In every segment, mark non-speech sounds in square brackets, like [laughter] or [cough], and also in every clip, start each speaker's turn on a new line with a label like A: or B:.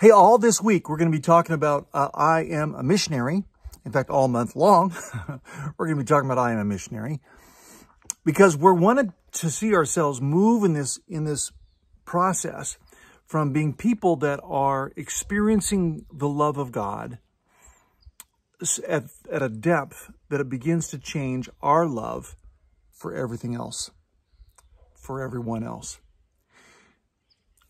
A: Hey, all this week, we're going to be talking about uh, I am a missionary. In fact, all month long, [laughs] we're going to be talking about I am a missionary because we're wanted to see ourselves move in this, in this process from being people that are experiencing the love of God at, at a depth that it begins to change our love for everything else, for everyone else.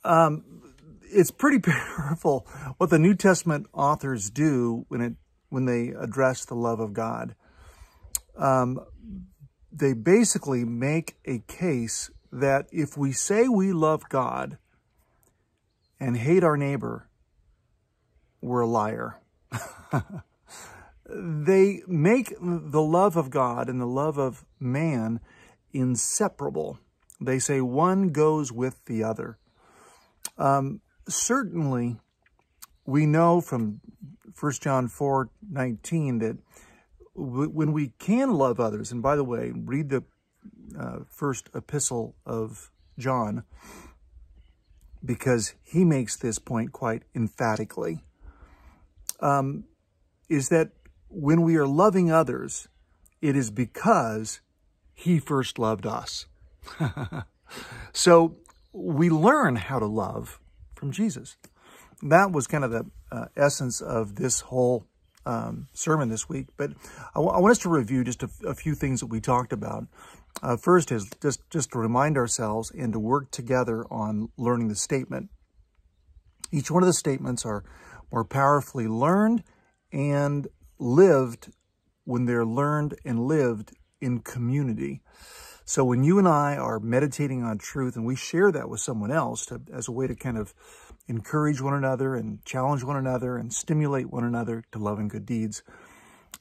A: Um, it's pretty [laughs] powerful what the New Testament authors do when it when they address the love of God. Um, they basically make a case that if we say we love God and hate our neighbor, we're a liar. [laughs] they make the love of God and the love of man inseparable. They say one goes with the other. Um, certainly, we know from 1 John 4, 19 that when we can love others, and by the way, read the uh, first epistle of John, because he makes this point quite emphatically, um, is that when we are loving others, it is because he first loved us. [laughs] so we learn how to love from Jesus. That was kind of the uh, essence of this whole um, sermon this week. But I, want us to review just a, few things that we talked about. Uh, first is just, just to remind ourselves and to work together on learning the statement. Each one of the statements are more powerfully learned and lived when they're learned and lived in community. So when you and I are meditating on truth and we share that with someone else to, as a way to kind of encourage one another and challenge one another and stimulate one another to love and good deeds,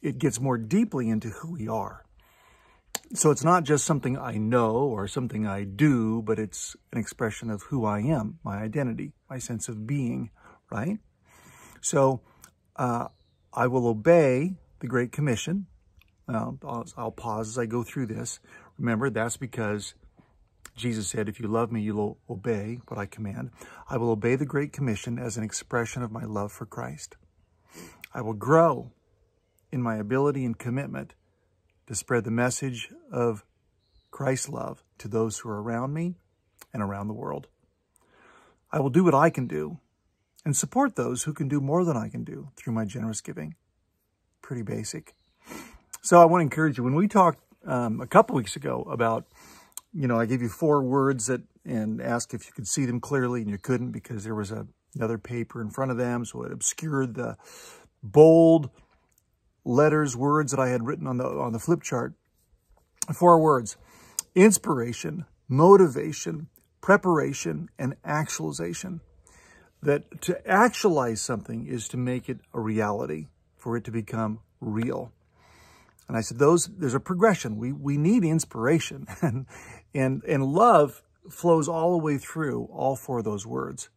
A: it gets more deeply into who we are. So it's not just something I know or something I do, but it's an expression of who I am, my identity, my sense of being, right? So uh, I will obey the Great Commission. I'll, I'll pause as I go through this. Remember, that's because Jesus said, if you love me, you'll obey what I command. I will obey the Great Commission as an expression of my love for Christ. I will grow in my ability and commitment to spread the message of Christ's love to those who are around me and around the world. I will do what I can do and support those who can do more than I can do through my generous giving. Pretty basic. So I want to encourage you, when we talked um, a couple weeks ago about, you know, I gave you four words that and asked if you could see them clearly and you couldn't because there was a, another paper in front of them. So it obscured the bold letters, words that I had written on the, on the flip chart. Four words, inspiration, motivation, preparation, and actualization that to actualize something is to make it a reality, for it to become real. And I said, those, there's a progression. We, we need inspiration [laughs] and, and, and love flows all the way through all four of those words.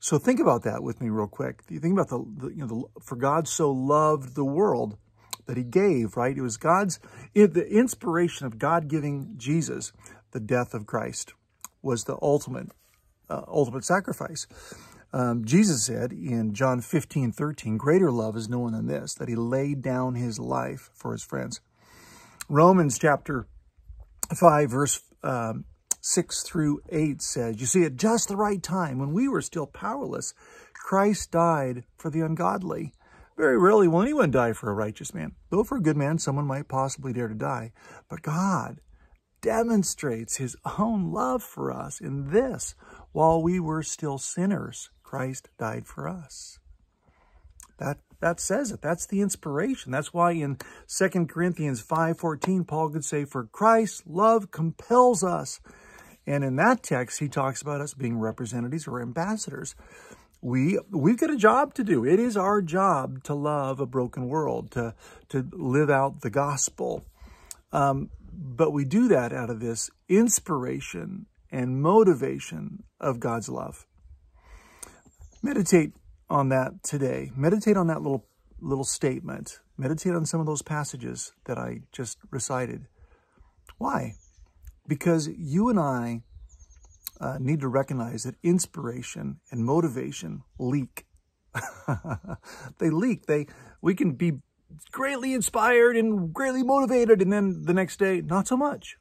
A: So think about that with me real quick. You think about the, the you know, the, for God so loved the world that he gave, right? It was God's, it, the inspiration of God giving Jesus the death of Christ was the ultimate, uh, ultimate sacrifice. Um, Jesus said in John 15, 13, greater love is no one than this, that he laid down his life for his friends. Romans chapter 5, verse um, 6 through 8 says, You see, at just the right time, when we were still powerless, Christ died for the ungodly. Very rarely will anyone die for a righteous man. Though for a good man, someone might possibly dare to die. But God demonstrates his own love for us in this, while we were still sinners, Christ died for us. That that says it. That's the inspiration. That's why in 2 Corinthians 5.14, Paul could say, For Christ's love compels us. And in that text, he talks about us being representatives or ambassadors. We, we've got a job to do. It is our job to love a broken world, to, to live out the gospel. Um, but we do that out of this inspiration and motivation of God's love. Meditate on that today. Meditate on that little little statement. Meditate on some of those passages that I just recited. Why? Because you and I uh, need to recognize that inspiration and motivation leak [laughs] they leak. They We can be greatly inspired and greatly motivated, and then the next day, not so much.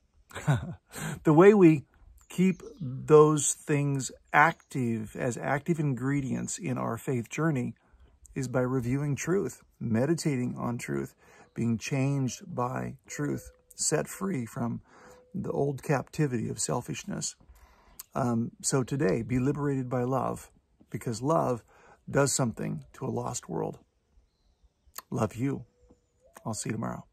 A: [laughs] the way we keep those things active as active ingredients in our faith journey is by reviewing truth, meditating on truth, being changed by truth, set free from the old captivity of selfishness. Um, so today, be liberated by love because love does something to a lost world. Love you. I'll see you tomorrow.